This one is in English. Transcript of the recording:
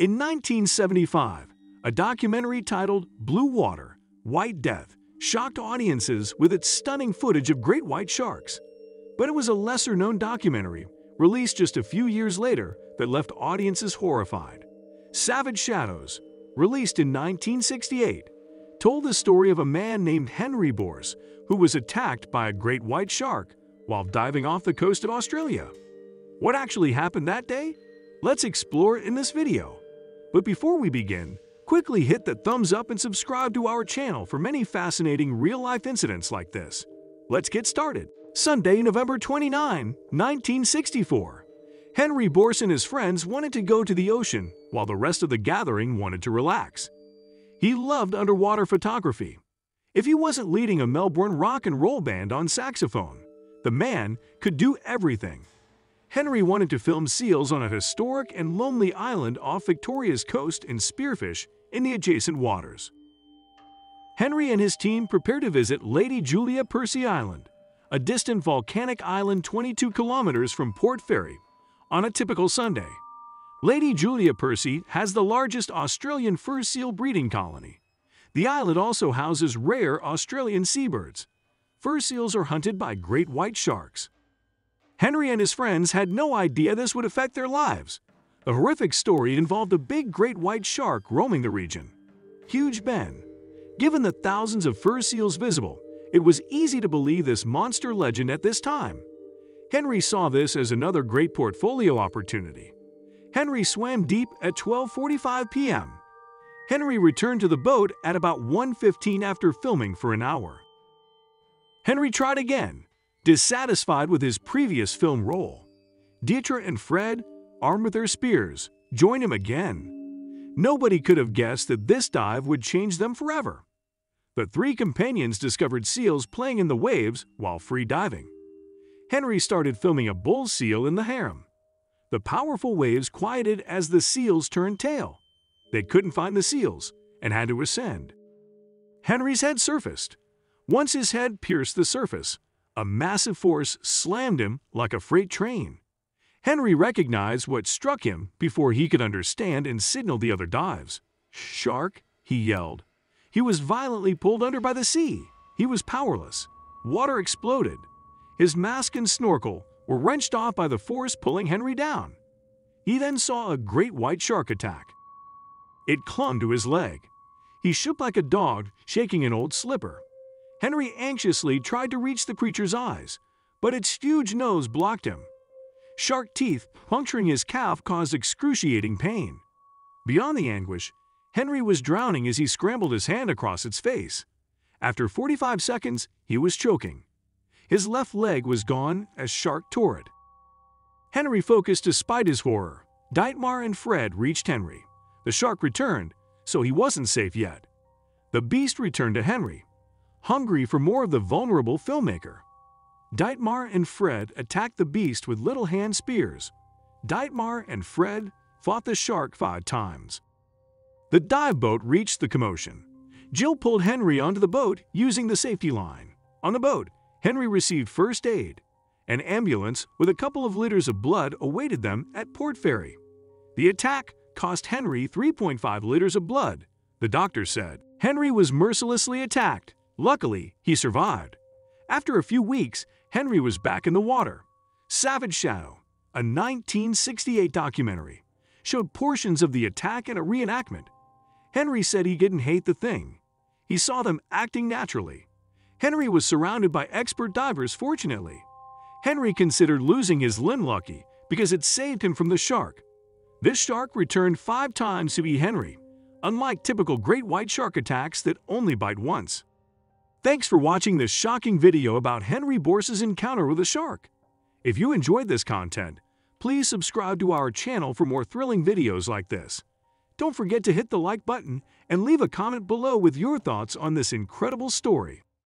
In 1975, a documentary titled Blue Water, White Death shocked audiences with its stunning footage of great white sharks. But it was a lesser known documentary, released just a few years later, that left audiences horrified. Savage Shadows, released in 1968, told the story of a man named Henri Bource who was attacked by a great white shark while diving off the coast of Australia. What actually happened that day? Let's explore it in this video. But before we begin, quickly hit the thumbs up and subscribe to our channel for many fascinating real-life incidents like this. Let's get started. Sunday, November 29, 1964. Henri Bource and his friends wanted to go to the ocean while the rest of the gathering wanted to relax. He loved underwater photography. If he wasn't leading a Melbourne rock and roll band on saxophone, the man could do everything. Henry wanted to film seals on a historic and lonely island off Victoria's coast and spearfish in the adjacent waters. Henry and his team prepared to visit Lady Julia Percy Island, a distant volcanic island 22 kilometers from Port Fairy, on a typical Sunday. Lady Julia Percy has the largest Australian fur seal breeding colony. The island also houses rare Australian seabirds. Fur seals are hunted by great white sharks. Henry and his friends had no idea this would affect their lives. The horrific story involved a big great white shark roaming the region. Huge Ben. Given the thousands of fur seals visible, it was easy to believe this monster legend at this time. Henry saw this as another great portfolio opportunity. Henry swam deep at 12.45 p.m. Henry returned to the boat at about 1.15 after filming for an hour. Henry tried again, dissatisfied with his previous film role. Dietmar and Fred, armed with their spears, join him again. Nobody could have guessed that this dive would change them forever. The three companions discovered seals playing in the waves while free diving. Henry started filming a bull seal in the harem. The powerful waves quieted as the seals turned tail. They couldn't find the seals and had to ascend. Henry's head surfaced. Once his head pierced the surface, a massive force slammed him like a freight train. Henry recognized what struck him before he could understand and signaled the other dives. Shark, he yelled. He was violently pulled under by the sea. He was powerless. Water exploded. His mask and snorkel were wrenched off by the force pulling Henry down. He then saw a great white shark attack. It clung to his leg. He shook like a dog shaking an old slipper. Henry anxiously tried to reach the creature's eyes, but its huge nose blocked him. Shark teeth puncturing his calf caused excruciating pain. Beyond the anguish, Henry was drowning as he scrambled his hand across its face. After 45 seconds, he was choking. His left leg was gone as Shark tore it. Henry focused despite his horror. Dietmar and Fred reached Henry. The shark returned, so he wasn't safe yet. The beast returned to Henry, hungry for more of the vulnerable filmmaker. Dietmar and Fred attacked the beast with little hand spears. Dietmar and Fred fought the shark five times. The dive boat reached the commotion. Jill pulled Henry onto the boat using the safety line. On the boat, Henry received first aid. An ambulance with a couple of liters of blood awaited them at Port Fairy. The attack cost Henry 3.5 liters of blood, the doctor said. Henry was mercilessly attacked Luckily, he survived. After a few weeks, Henry was back in the water. Savage Shadow, a 1968 documentary, showed portions of the attack and a reenactment. Henry said he didn't hate the thing. He saw them acting naturally. Henry was surrounded by expert divers fortunately. Henry considered losing his limb lucky because it saved him from the shark. This shark returned five times to be Henry, unlike typical great white shark attacks that only bite once. Thanks for watching this shocking video about Henri Bource's encounter with a shark. If you enjoyed this content, please subscribe to our channel for more thrilling videos like this. Don't forget to hit the like button and leave a comment below with your thoughts on this incredible story.